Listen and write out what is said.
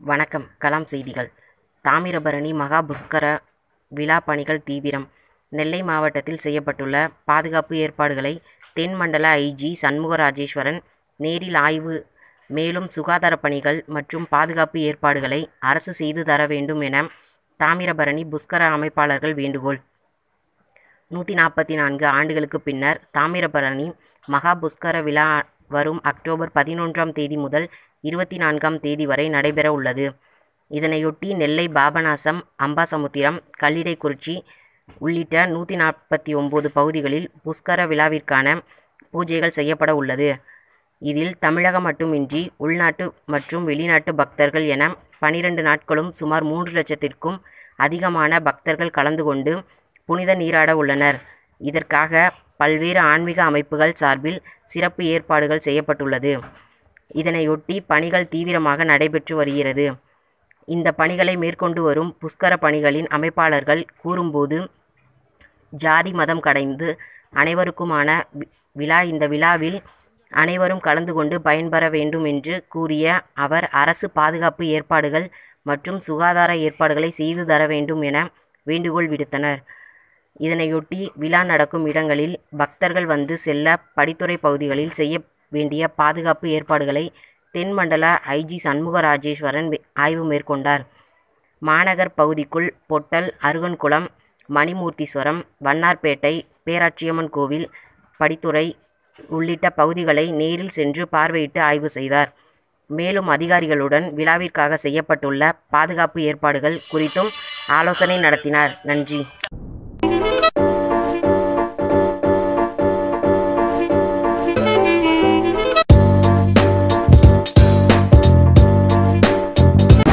வணக்கம். கலாம் செய்திகள். தாமிரபரணி மகாபுஷ்கர விழா பணிகள் தீவிரம். நெல்லை மாவட்டத்தில் செய்யப்பட்டுள்ள பாதுகாப்பு ஏற்பாடுகளை தென் மண்டல ஐஜி சண்முக ராஜேஸ்வரன் நேரில் ஆய்வு மேலும் சுகாதார பணிகள் மற்றும் பாதுகாப்பு ஏற்பாடுகளை அரசு செய்து தர வேண்டும் என தாமிரபரணி புஷ்கர அமைப்பாளர்கள் வேண்டுகோள். நூற்றி நாற்பத்தி நான்கு ஆண்டுகளுக்கு பின்னர் தாமிரபரணி மகா புஷ்கர விழா வரும் அக்டோபர் பதினொன்றாம் தேதி முதல் இருபத்தி நான்காம் தேதி வரை நடைபெற உள்ளது. இதனையொட்டி நெல்லை பாபநாசம் அம்பாசமுத்திரம் கல்லிடைக்குறிச்சி உள்ளிட்ட நூற்றி நாற்பத்தி ஒம்பது பகுதிகளில் புஷ்கர விழாவிற்கான பூஜைகள் செய்யப்பட உள்ளது. இதில் தமிழகம் மட்டுமின்றி உள்நாட்டு மற்றும் வெளிநாட்டு பக்தர்கள் என பனிரெண்டு நாட்களும் சுமார் மூன்று லட்சத்திற்கும் அதிகமான பக்தர்கள் கலந்து கொண்டு புனித நீராட உள்ளனர். இதற்காக பல்வேறு ஆன்மீக அமைப்புகள் சார்பில் சிறப்பு ஏற்பாடுகள் செய்யப்பட்டுள்ளது. இதனையொட்டி பணிகள் தீவிரமாக நடைபெற்று வருகிறது. இந்த பணிகளை மேற்கொண்டு வரும் புஷ்கர பணிகளின் அமைப்பாளர்கள் கூறும்போது ஜாதி மதம் கடைந்து அனைவருக்குமான விழா இந்த விழாவில் அனைவரும் கலந்து கொண்டு பயன்பெற வேண்டும் என்று கூறிய அவர் அரசு பாதுகாப்பு ஏற்பாடுகள் மற்றும் சுகாதார ஏற்பாடுகளை செய்து தர வேண்டும் என வேண்டுகோள் விடுத்தனர். இதனையொட்டி விழா நடக்கும் இடங்களில் பக்தர்கள் வந்து செல்ல படித்துறை பகுதிகளில் செய்ய வேண்டிய பாதுகாப்பு ஏற்பாடுகளை தென் மண்டல ஐஜி சண்முக ராஜேஸ்வரன் ஆய்வு மேற்கொண்டார். மாநகர் பகுதிக்குள் பொட்டல் அருகன்குளம் மணிமூர்த்தீஸ்வரம் வண்ணார்பேட்டை பேராட்சியம்மன் கோவில் படித்துறை உள்ளிட்ட பகுதிகளை நேரில் சென்று பார்வையிட்டு ஆய்வு செய்தார். மேலும் அதிகாரிகளுடன் விழாவிற்காக செய்யப்பட்டுள்ள பாதுகாப்பு ஏற்பாடுகள் குறித்தும் ஆலோசனை நடத்தினார். நன்றி.